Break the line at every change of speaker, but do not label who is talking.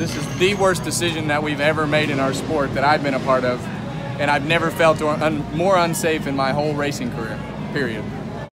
This is the worst decision that we've ever made in our sport that I've been a part of, and I've never felt more unsafe in my whole racing career. Period.